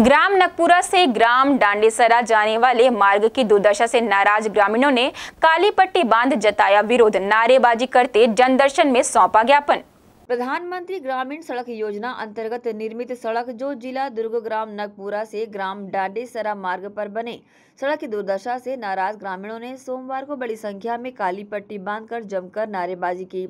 ग्राम नकपुरा से ग्राम डांडेसरा जाने वाले मार्ग की दुर्दशा से नाराज़ ग्रामीणों ने काली पट्टी बाँध जताया विरोध। नारेबाजी करते जनदर्शन में सौंपा ज्ञापन। प्रधानमंत्री ग्रामीण सड़क योजना अंतर्गत निर्मित सड़क जो जिला दुर्ग ग्राम नगपुरा से ग्राम डाडेसरा मार्ग पर बने। सड़क की दुर्दशा से नाराज़ ग्रामीणों ने सोमवार को बड़ी संख्या में काली पट्टी बांधकर जमकर नारेबाजी की।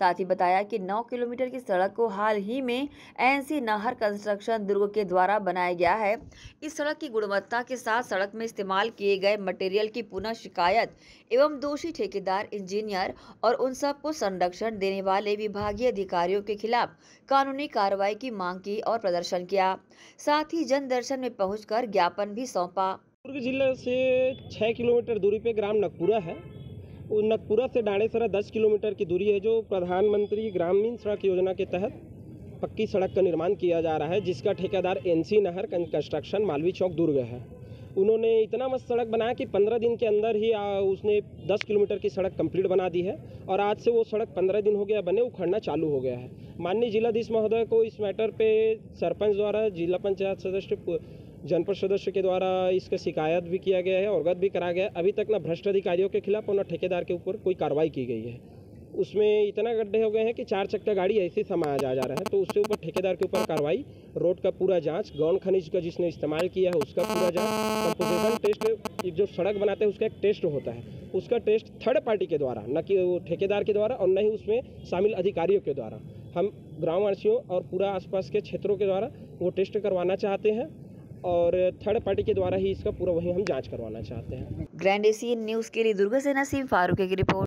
साथ ही बताया कि 9 किलोमीटर की सड़क को हाल ही में एनसी नहर कंस्ट्रक्शन दुर्ग के द्वारा बनाया गया है। इस सड़क की गुणवत्ता के साथ सड़क में इस्तेमाल किए गए मटेरियल की पुनः शिकायत एवं दोषी ठेकेदार इंजीनियर और उन सबको संरक्षण देने वाले विभागीय अधिकारियों के खिलाफ कानूनी कार्रवाई की मांग की और प्रदर्शन किया। साथ ही जन दर्शन में पहुंचकर ज्ञापन भी सौंपा। दुर्ग ज़िले से छः किलोमीटर दूरी पे ग्राम नकपुरा है। नकपुरा से डाणेसरा 10 किलोमीटर की दूरी है जो प्रधानमंत्री ग्रामीण सड़क योजना के तहत पक्की सड़क का निर्माण किया जा रहा है जिसका ठेकेदार एनसी नहर कंस्ट्रक्शन मालवी चौक दुर्ग है। उन्होंने इतना मस्त सड़क बनाया कि 15 दिन के अंदर ही आ, उसने 10 किलोमीटर की सड़क कंप्लीट बना दी है और आज से वो सड़क 15 दिन हो गया बने उखड़ना चालू हो गया है। माननीय जिलाधीश महोदय को इस मैटर पे सरपंच द्वारा जिला पंचायत सदस्य जनपद सदस्य के द्वारा इसका शिकायत भी किया गया है, अवगत भी करा गया है। अभी तक ना भ्रष्ट अधिकारियों के खिलाफ और न ठेकेदार के ऊपर कोई कार्रवाई की गई है। उसमें इतना गड्ढे हो गए हैं कि चार चक्का गाड़ी ऐसे समाया जा जा रहा है तो उसके ऊपर ठेकेदार के ऊपर कार्रवाई, रोड का पूरा जाँच गौन खनिज का जिसने इस्तेमाल किया है, उसका पूरा जाँच कंपोजिशन टेस्ट जो सड़क बनाते हैं, उसका एक टेस्ट होता है। उसका टेस्ट थर्ड पार्टी के द्वारा, न कि ठेकेदार के द्वारा और न ही उसमें शामिल अधिकारियों के द्वारा। हम ग्रामवासियों और पूरा आसपास के क्षेत्रों के द्वारा वो टेस्ट करवाना चाहते हैं। और थर्ड पार्टी के द्वारा ही इसका पूरा वही हम जाँच करवाना चाहते हैं। ग्रैंड एशियन न्यूज़ के लिए दुर्गा सेना सिंह फारूक की रिपोर्ट।